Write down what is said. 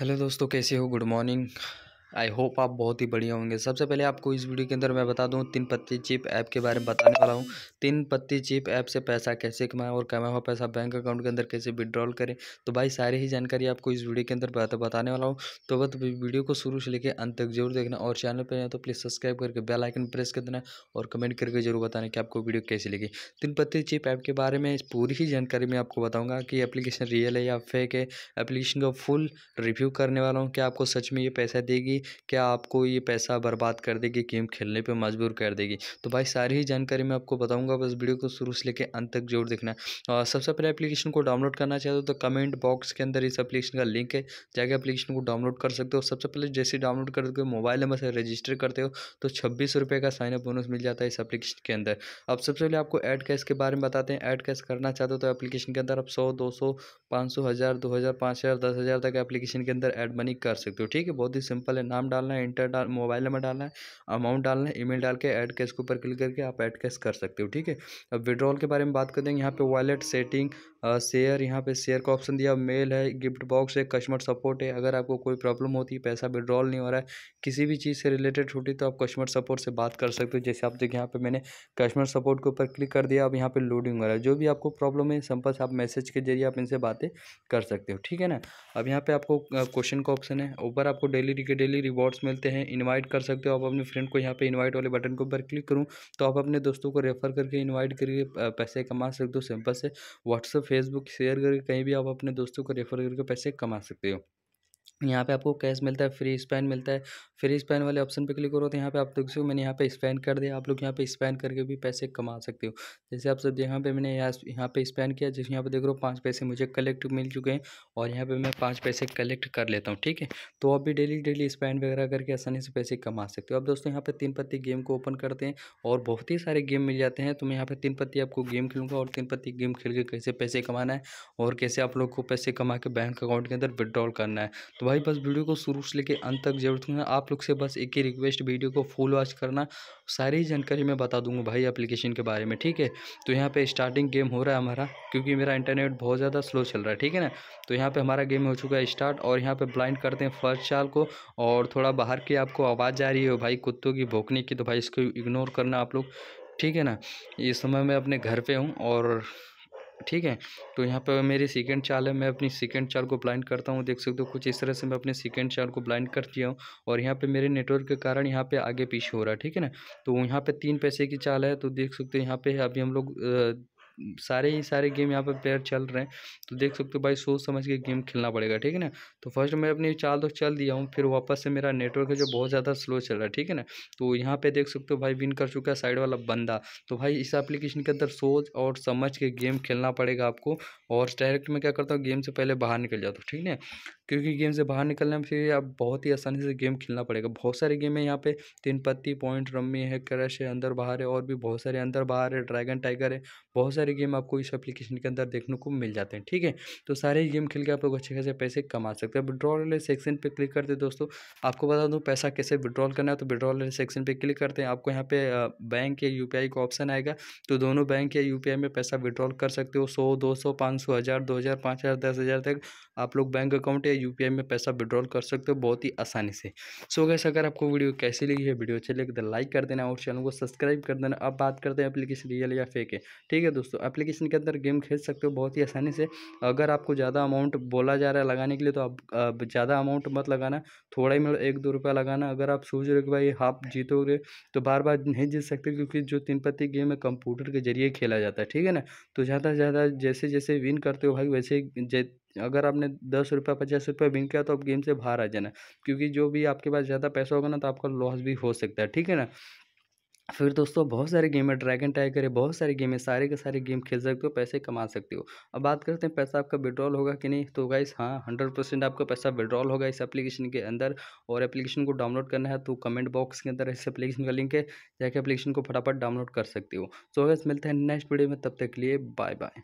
Hello दोस्तों कैसे हो? Good morning. आई होप आप बहुत ही बढ़िया होंगे। सबसे पहले आपको इस वीडियो के अंदर मैं बता दूँ, तीन पत्ती चिप ऐप के बारे में बताने वाला हूँ। तीन पत्ती चिप ऐप से पैसा कैसे कमाएँ और कमाया हुआ पैसा बैंक अकाउंट के अंदर कैसे विड्रॉल करें तो भाई सारी ही जानकारी आपको इस वीडियो के अंदर बताने वाला हूँ। तो बस वीडियो को शुरू से लेकर अंत तक ज़रूर देखना और चैनल पर है तो प्लीज़ सब्सक्राइब करके बेल आइकन प्रेस कर देना और कमेंट करके ज़रूर बताना कि आपको वीडियो कैसी लगी। तीन पत्ती चिप ऐप के बारे में पूरी ही जानकारी मैं आपको बताऊँगा कि एप्लीकेशन रियल है या फेक है। एप्लीकेशन का फुल रिव्यू करने वाला हूँ कि आपको सच में ये पैसा देगी क्या आपको ये पैसा बर्बाद कर देगी, गेम खेलने पे मजबूर कर देगी? तो भाई सारी ही जानकारी मैं आपको बताऊँगा, बस वीडियो को शुरू से लेकर अंत तक ज़रूर देखना है। सबसे पहले एप्लीकेशन को डाउनलोड करना चाहते हो तो कमेंट बॉक्स के अंदर इस एप्लीकेशन का लिंक है, जाके एप्लीकेशन को डाउनलोड कर सकते हो। सबसे पहले जैसे डाउनलोड करते हो मोबाइल नंबर से रजिस्टर करते हो तो छब्बीस रुपये का साइनअप बोनस मिल जाता है इस एप्लीकेशन के अंदर। अब सबसे पहले आपको ऐड कैश के बारे में बताते हैं। ऐड कैश करना चाहते हो तो एप्लीकेशन के अंदर आप सौ, दो सौ, पाँच सौ, हज़ार, दो हज़ार, पाँच हज़ार, दस हज़ार तक एप्लीकेशन के अंदर ऐड मनी कर सकते हो। ठीक है, बहुत ही सिंपल है नाम डालना है, इंटर डाल, मोबाइल नंबर डालना है, अमाउंट डालना है, ईमेल डाल के एड कैश के ऊपर क्लिक करके आप एड कैश कर सकते हो, ठीक है? अब विड्रॉल के बारे में बात करते हैं यहाँ पे वॉलेट सेटिंग शेयर यहाँ पे शेयर का ऑप्शन दिया मेल है गिफ्ट बॉक्स है कस्टमर सपोर्ट है। अगर आपको कोई प्रॉब्लम होती है, पैसा विड्रॉल नहीं हो रहा है, किसी भी चीज़ से रिलेटेड होती तो आप कस्टमर सपोर्ट से बात कर सकते हो। जैसे आप देखिए, यहाँ पे मैंने कस्टमर सपोर्ट के ऊपर क्लिक कर दिया अब यहाँ पे लोडिंग हो रहा है जो भी आपको प्रॉब्लम है सिंपल से आप मैसेज के ज़रिए आप इनसे बातें कर सकते हो, ठीक है ना? अब यहाँ पर आपको क्वेश्चन का ऑप्शन है। ऊपर आपको डेली के डेली रिवॉर्ड्स मिलते हैं इन्वाइट कर सकते हो आप अपने फ्रेंड को, यहाँ पे इन्वाइट वाले बटन के ऊपर क्लिक करूँ तो आप अपने दोस्तों को रेफर करके इन्वाइट करके पैसे कमा सकते हो सिंपल से। व्हाट्सअप फेसबुक शेयर करके कहीं भी आप अपने दोस्तों को रेफर करके पैसे कमा सकते हो। यहाँ पे आपको कैश मिलता है फ्री स्पैन मिलता है फ्री स्पैन वाले ऑप्शन पे क्लिक करो तो यहाँ पे आप देख सकते हो मैंने यहाँ पे स्पैन कर दिया आप लोग यहाँ पे स्पैन करके भी पैसे कमा सकते हो जैसे आप सब यहाँ पे मैंने यहाँ पे स्पैन किया जैसे यहाँ पे देख रहे हो पाँच पैसे मुझे कलेक्ट मिल चुके हैं और यहाँ पे मैं पाँच पैसे कलेक्ट कर लेता हूँ ठीक है तो आप भी डेली डेली स्पैन वगैरह करके आसानी से पैसे कमा सकते हो अब दोस्तों यहाँ पर तीन पत्ती गेम को ओपन करते हैं और बहुत ही सारे गेम मिल जाते हैं तो मैं यहाँ पर तीन पत्ती आपको गेम खेलूँगा और तीन पत्ती गेम खेल के कैसे पैसे कमाना है और कैसे आप लोग को पैसे कमा के बैंक अकाउंट के अंदर विड्रॉल करना है तो भाई बस वीडियो को शुरू से लेकर अंत तक ज़रूर सुनना। आप लोग से बस एक ही रिक्वेस्ट वीडियो को फुल वॉच करना। सारी जानकारी मैं बता दूँगा भाई एप्लीकेशन के बारे में, ठीक है? तो यहाँ पे स्टार्टिंग गेम हो रहा है हमारा, क्योंकि मेरा इंटरनेट बहुत ज़्यादा स्लो चल रहा है, ठीक है ना? तो यहाँ पर हमारा गेम हो चुका है स्टार्ट और यहाँ पर ब्लाइंड करते हैं फ़र्स्ट चाल को और थोड़ा बाहर की आपको आवाज़ आ रही है भाई कुत्तों की भोंकने की तो भाई इसको इग्नोर करना आप लोग, ठीक है ना? इस समय मैं अपने घर पे हूँ और ठीक है? तो यहाँ पर मेरी सेकेंड चाल है, मैं अपनी सेकेंड चाल को ब्लाइंड करता हूँ, देख सकते हो कुछ इस तरह से मैं अपने सेकेंड चाल को ब्लाइंड कर दिया हूँ और यहाँ पे मेरे नेटवर्क के कारण यहाँ पे आगे पीछे हो रहा है, ठीक है ना? तो यहाँ पे तीन पैसे की चाल है तो देख सकते हो यहाँ पे अभी हम लोग सारे ही सारे गेम यहाँ पर प्लेयर चल रहे हैं। तो देख सकते हो भाई, सोच समझ के गेम खेलना पड़ेगा, ठीक है ना? तो फ़र्स्ट मैं अपनी चाल तो चल दिया हूँ, फिर वापस से मेरा नेटवर्क है जो बहुत ज़्यादा स्लो चल रहा है, ठीक है ना? तो यहाँ पे देख सकते हो भाई विन कर चुका है साइड वाला बंदा। तो भाई, इस एप्लीकेशन के अंदर सोच और समझ के गेम खेलना पड़ेगा आपको। और डायरेक्ट मैं क्या करता हूँ गेम से पहले बाहर निकल जाता हूँ, ठीक है क्योंकि गेम से बाहर निकलने में फिर आप बहुत ही आसानी से गेम खेलना पड़ेगा। बहुत सारे गेम है यहाँ पे, तीन पत्ती पॉइंट रम्मी है क्रश है, अंदर बाहर है, और भी बहुत सारे अंदर बाहर है ड्रैगन टाइगर है, बहुत सारे गेम आपको इस एप्लीकेशन के अंदर देखने को मिल जाते हैं, ठीक है? तो सारे गेम खेल के आप लोग अच्छे खासे पैसे कमा सकते हैं। विड्रॉल वाले सेक्शन पर क्लिक करते दोस्तों। आपको बता दूँ पैसा कैसे विड्रॉल करना है तो विड्रॉल वाले सेक्शन पर क्लिक करते हैं। आपको यहाँ पे बैंक या यू का ऑप्शन आएगा तो दोनों बैंक या यू में पैसा विड्रॉल कर सकते हो। सौ, दो सौ, पाँच सौ, हज़ार, दो हज़ार, पाँच हज़ार, दस हज़ार तक आप लोग बैंक अकाउंट या यूपीआई में पैसा विड्रॉल कर सकते हो बहुत ही आसानी से। सो गैस अगर आपको वीडियो कैसी लगी है, वीडियो अच्छी लगी तो लाइक कर देना और चैनल को सब्सक्राइब कर देना। अब बात करते हैं एप्लीकेशन रियल या फेक है ठीक है दोस्तों? एप्लीकेशन के अंदर गेम खेल सकते हो बहुत ही आसानी से। अगर आपको ज़्यादा अमाउंट बोला जा रहा है लगाने के लिए तो आप ज़्यादा अमाउंट मत लगाना, थोड़ा ही मतलब एक दो रुपया लगाना। अगर आप सोच रहे हो कि भाई हाफ़ जीतोगे तो बार बार नहीं जीत सकते, क्योंकि जो तीन पत्ती गेम है, कंप्यूटर के ज़रिए खेला जाता है, ठीक है ना? तो ज़्यादा से ज़्यादा जैसे जैसे विन करते हो भाई, वैसे अगर आपने दस रुपये, पचास रुपये विन किया तो आप गेम से बाहर आ जाना, क्योंकि जो भी आपके पास ज़्यादा पैसा होगा ना तो आपका लॉस भी हो सकता है, ठीक है ना? फिर दोस्तों बहुत सारे गेम है ड्रैगन टाइगर है, बहुत सारे गेम है, सारे के सारे गेम खेल सकते हो, पैसे कमा सकते हो। अब बात करते हैं पैसा आपका विड्रॉल होगा कि नहीं? तो गाइस हाँ हंड्रेड परसेंट आपका पैसा विड्रॉल होगा इस एप्लीकेशन के अंदर और एप्लीकेशन को डाउनलोड करना है तो कमेंट बॉक्स के अंदर इस एप्लीकेशन का लिंक है, जाके एप्लीकेशन को फटाफट डाउनलोड कर सकते हो। तो गाइस मिलते हैं नेक्स्ट वीडियो में, तब तक के लिए बाय बाय